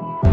Bye.